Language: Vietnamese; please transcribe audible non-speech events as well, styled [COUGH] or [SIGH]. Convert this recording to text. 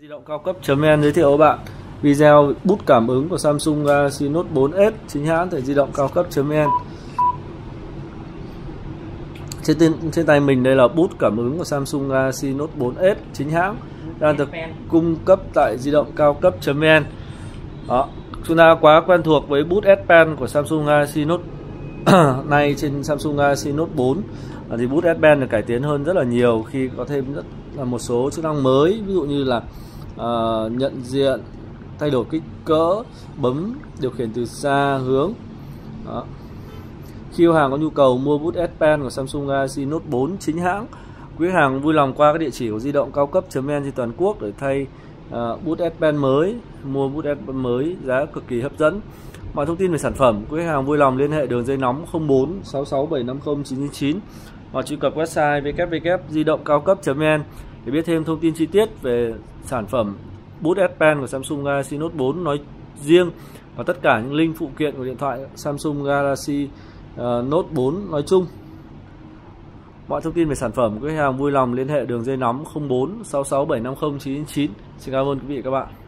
Di động cao cấp.vn giới thiệu các bạn video bút cảm ứng của Samsung Galaxy Note 4S chính hãng tại di động cao cấp.vn trên tên, trên tay mình đây là bút cảm ứng của Samsung Galaxy Note 4S chính hãng đang được cung cấp tại di động cao cấp.vn đó chúng ta quá quen thuộc với bút S Pen của Samsung Galaxy Note [COUGHS] này trên Samsung Galaxy Note 4 thì bút S Pen được cải tiến hơn rất là nhiều khi có thêm rất một số chức năng mới ví dụ như là uh, nhận diện thay đổi kích cỡ bấm điều khiển từ xa hướng đó. khi hàng có nhu cầu mua bút S Pen của Samsung Galaxy Note 4 chính hãng quý hàng vui lòng qua các địa chỉ của di động cao cấp.vn trên toàn quốc để thay uh, bút S Pen mới mua bút S Pen mới giá cực kỳ hấp dẫn mọi thông tin về sản phẩm, quý khách hàng vui lòng liên hệ đường dây nóng 04 66 750 999 hoặc truy cập website www di động cao cấp.vn để biết thêm thông tin chi tiết về sản phẩm bút S Pen của Samsung Galaxy Note 4 nói riêng và tất cả những link phụ kiện của điện thoại Samsung Galaxy ờ, Note 4 nói chung. Mọi thông tin về sản phẩm, quý khách hàng vui lòng liên hệ đường dây nóng 04 66 750 999. Xin cảm ơn quý vị và các bạn.